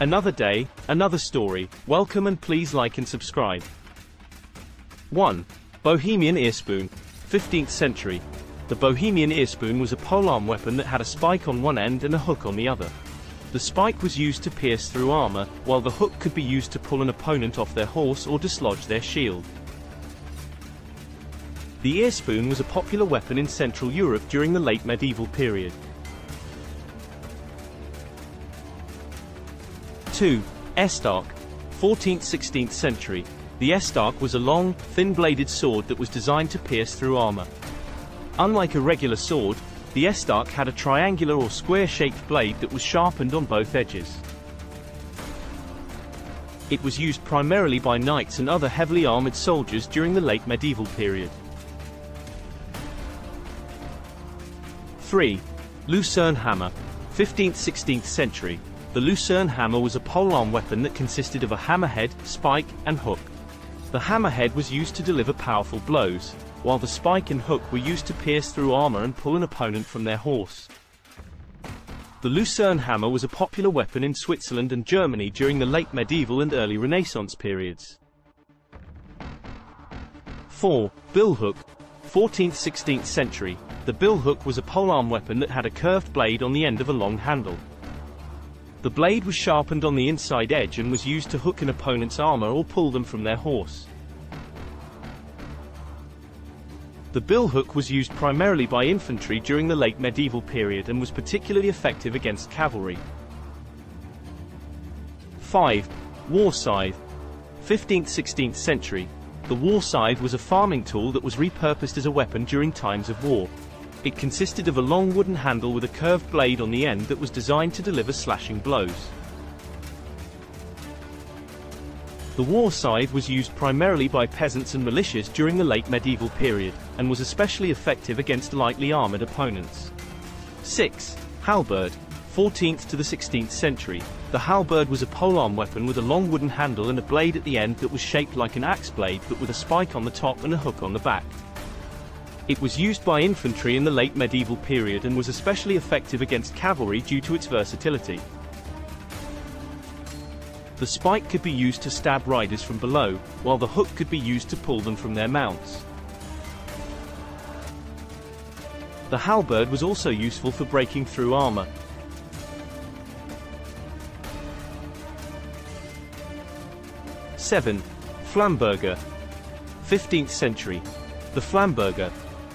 Another day, another story, welcome and please like and subscribe. 1. Bohemian Earspoon, 15th century. The Bohemian earspoon was a polearm weapon that had a spike on one end and a hook on the other. The spike was used to pierce through armor, while the hook could be used to pull an opponent off their horse or dislodge their shield. The earspoon was a popular weapon in Central Europe during the late medieval period. 2. Estoc, 14th-16th century. The estoc was a long, thin-bladed sword that was designed to pierce through armor. Unlike a regular sword, the estoc had a triangular or square-shaped blade that was sharpened on both edges. It was used primarily by knights and other heavily armored soldiers during the late medieval period. 3. Lucerne hammer, 15th-16th century. The Lucerne hammer was a polearm weapon that consisted of a hammerhead, spike, and hook. The hammerhead was used to deliver powerful blows, while the spike and hook were used to pierce through armor and pull an opponent from their horse. The Lucerne hammer was a popular weapon in Switzerland and Germany during the late medieval and early Renaissance periods. 4. Billhook, 14th-16th century. The billhook was a polearm weapon that had a curved blade on the end of a long handle. The blade was sharpened on the inside edge and was used to hook an opponent's armor or pull them from their horse. The billhook was used primarily by infantry during the late medieval period and was particularly effective against cavalry. 5. War scythe. 15th-16th century. The war scythe was a farming tool that was repurposed as a weapon during times of war. It consisted of a long wooden handle with a curved blade on the end that was designed to deliver slashing blows. The war scythe was used primarily by peasants and militias during the late medieval period, and was especially effective against lightly armored opponents. 6. Halberd, 14th to the 16th century. The halberd was a polearm weapon with a long wooden handle and a blade at the end that was shaped like an axe blade but with a spike on the top and a hook on the back. It was used by infantry in the late medieval period and was especially effective against cavalry due to its versatility. The spike could be used to stab riders from below, while the hook could be used to pull them from their mounts. The halberd was also useful for breaking through armor. Seven. Flamberger. 15th century. The Flamberger,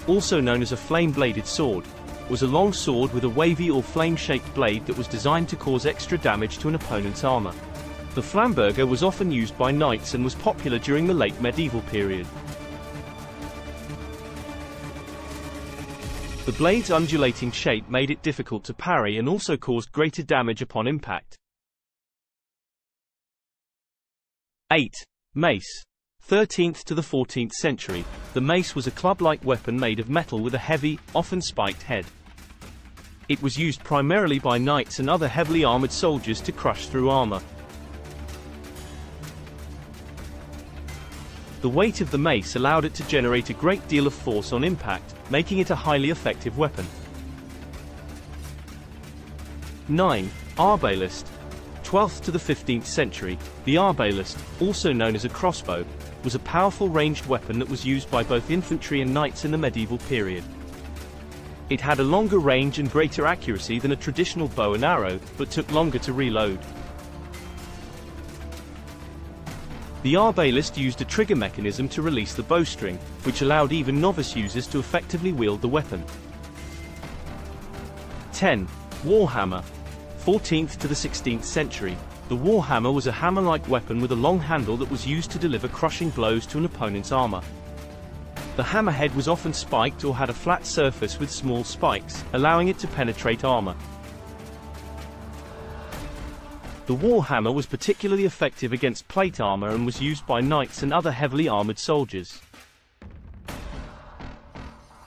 also known as a flame-bladed sword, was a long sword with a wavy or flame-shaped blade that was designed to cause extra damage to an opponent's armor. The Flamberger was often used by knights and was popular during the late medieval period. The blade's undulating shape made it difficult to parry and also caused greater damage upon impact. 8. Mace. 13th to the 14th century, the mace was a club-like weapon made of metal with a heavy, often spiked head. It was used primarily by knights and other heavily armored soldiers to crush through armor. The weight of the mace allowed it to generate a great deal of force on impact, making it a highly effective weapon. 9. Arbalist. 12th to the 15th century, the arbalist, also known as a crossbow, was a powerful ranged weapon that was used by both infantry and knights in the medieval period. It had a longer range and greater accuracy than a traditional bow and arrow, but took longer to reload. The arbalist used a trigger mechanism to release the bowstring, which allowed even novice users to effectively wield the weapon. 10. Warhammer. 14th to the 16th century. The warhammer was a hammer-like weapon with a long handle that was used to deliver crushing blows to an opponent's armor. The hammerhead was often spiked or had a flat surface with small spikes, allowing it to penetrate armor. The Warhammer was particularly effective against plate armor and was used by knights and other heavily armored soldiers.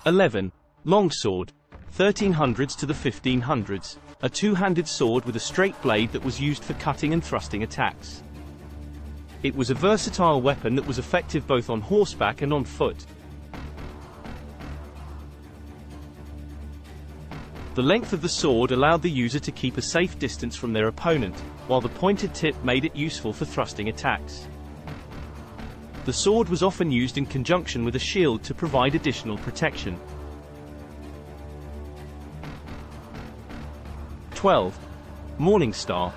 11. Longsword. 1300s to the 1500s. A two-handed sword with a straight blade that was used for cutting and thrusting attacks. It was a versatile weapon that was effective both on horseback and on foot. The length of the sword allowed the user to keep a safe distance from their opponent, while the pointed tip made it useful for thrusting attacks. The sword was often used in conjunction with a shield to provide additional protection. 12. Morning Star.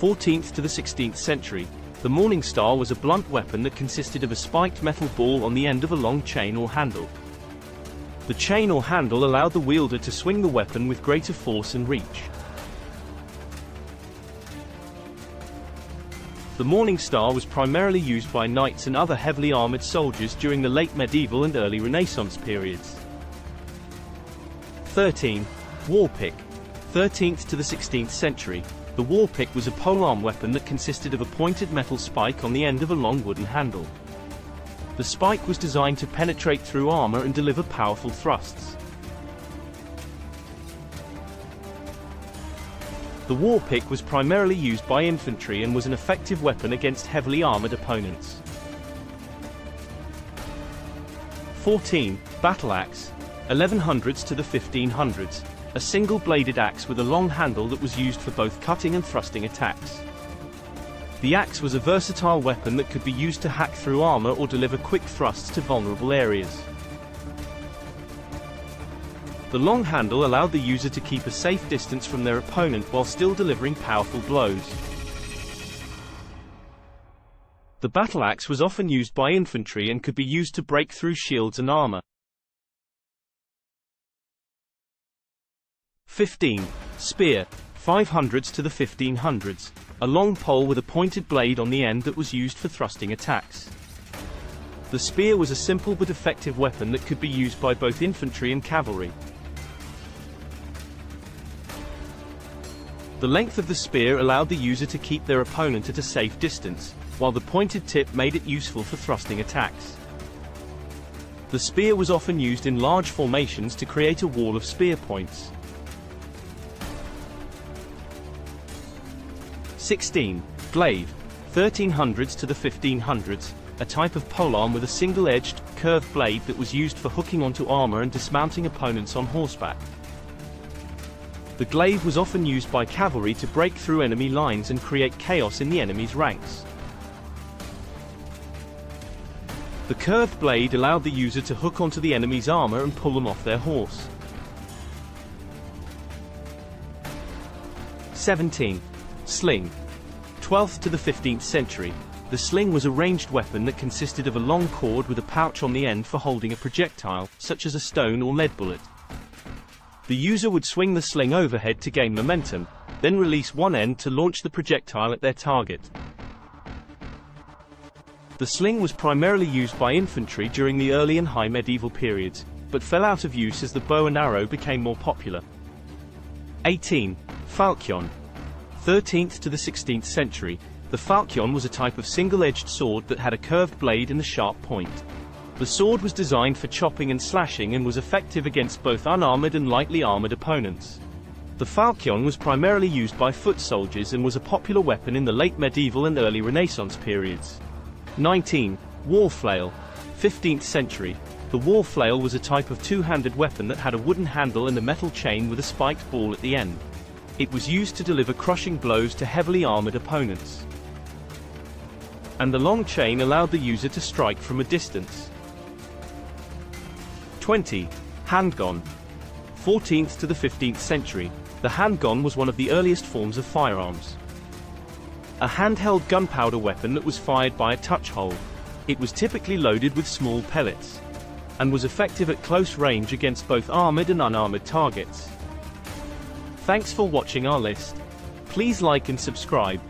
14th to the 16th century, the Morning Star was a blunt weapon that consisted of a spiked metal ball on the end of a long chain or handle. The chain or handle allowed the wielder to swing the weapon with greater force and reach. The Morning Star was primarily used by knights and other heavily armored soldiers during the late medieval and early Renaissance periods. 13. War pick. 13th to the 16th century, the war pick was a polearm weapon that consisted of a pointed metal spike on the end of a long wooden handle. The spike was designed to penetrate through armor and deliver powerful thrusts. The war pick was primarily used by infantry and was an effective weapon against heavily armored opponents. 14. Battle Axe. 1100s to the 1500s a single-bladed axe with a long handle that was used for both cutting and thrusting attacks. The axe was a versatile weapon that could be used to hack through armor or deliver quick thrusts to vulnerable areas. The long handle allowed the user to keep a safe distance from their opponent while still delivering powerful blows. The battle axe was often used by infantry and could be used to break through shields and armor. 15. Spear. 500s to the 1500s. A long pole with a pointed blade on the end that was used for thrusting attacks. The spear was a simple but effective weapon that could be used by both infantry and cavalry. The length of the spear allowed the user to keep their opponent at a safe distance, while the pointed tip made it useful for thrusting attacks. The spear was often used in large formations to create a wall of spear points. 16. Glaive. 1300s to the 1500s, a type of polearm with a single-edged, curved blade that was used for hooking onto armor and dismounting opponents on horseback. The glaive was often used by cavalry to break through enemy lines and create chaos in the enemy's ranks. The curved blade allowed the user to hook onto the enemy's armor and pull them off their horse. 17. Sling. 12th to the 15th century, the sling was a ranged weapon that consisted of a long cord with a pouch on the end for holding a projectile, such as a stone or lead bullet. The user would swing the sling overhead to gain momentum, then release one end to launch the projectile at their target. The sling was primarily used by infantry during the early and high medieval periods, but fell out of use as the bow and arrow became more popular. 18. Falchion, 13th to the 16th century, the falchion was a type of single-edged sword that had a curved blade and a sharp point. The sword was designed for chopping and slashing and was effective against both unarmored and lightly armored opponents. The falchion was primarily used by foot soldiers and was a popular weapon in the late medieval and early Renaissance periods. 19. War flail. 15th century. The war flail was a type of two-handed weapon that had a wooden handle and a metal chain with a spiked ball at the end. It was used to deliver crushing blows to heavily armored opponents. And the long chain allowed the user to strike from a distance. 20. Handgun. 14th to the 15th century, the handgun was one of the earliest forms of firearms. A handheld gunpowder weapon that was fired by a touch hole. It was typically loaded with small pellets and was effective at close range against both armored and unarmored targets. Thanks for watching our list. Please like and subscribe.